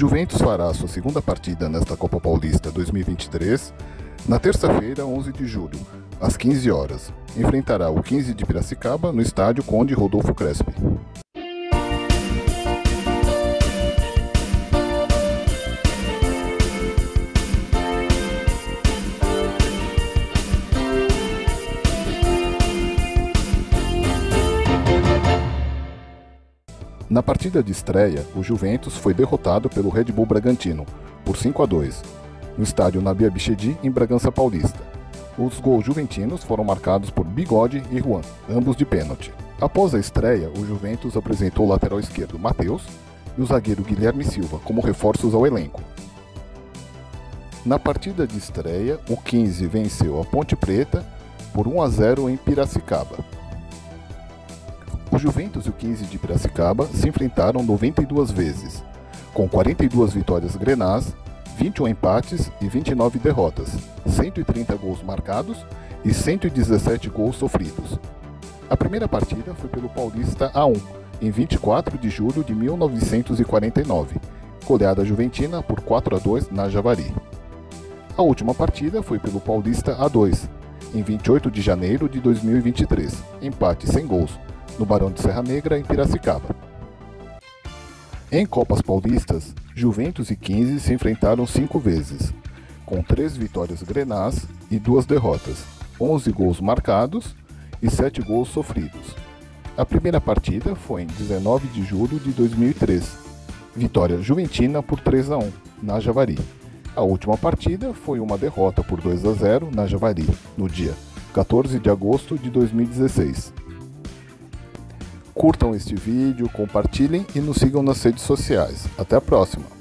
Juventus fará sua segunda partida nesta Copa Paulista 2023 na terça-feira, 11 de julho, às 15 horas. Enfrentará o 15 de Piracicaba no estádio Conde Rodolfo Crespi. Na partida de estreia, o Juventus foi derrotado pelo Red Bull Bragantino por 5 a 2, no estádio Nabia Bichedi, em Bragança Paulista. Os gols juventinos foram marcados por Bigode e Juan, ambos de pênalti. Após a estreia, o Juventus apresentou o lateral esquerdo Matheus e o zagueiro Guilherme Silva como reforços ao elenco. Na partida de estreia, o 15 venceu a Ponte Preta por 1 a 0 em Piracicaba. Juventus e o 15 de Piracicaba se enfrentaram 92 vezes, com 42 vitórias grenás, 21 empates e 29 derrotas, 130 gols marcados e 117 gols sofridos. A primeira partida foi pelo Paulista A1, em 24 de julho de 1949, goleada juventina por 4 a 2 na Javari. A última partida foi pelo Paulista A2, em 28 de janeiro de 2023, empate sem gols, no Barão de Serra Negra, em Piracicaba. Em Copas Paulistas, Juventus e 15 se enfrentaram cinco vezes, com três vitórias grenás e duas derrotas, 11 gols marcados e 7 gols sofridos. A primeira partida foi em 19 de julho de 2003, vitória juventina por 3 a 1 na Javari. A última partida foi uma derrota por 2 a 0 na Javari, no dia 14 de agosto de 2016. Curtam este vídeo, compartilhem e nos sigam nas redes sociais. Até a próxima!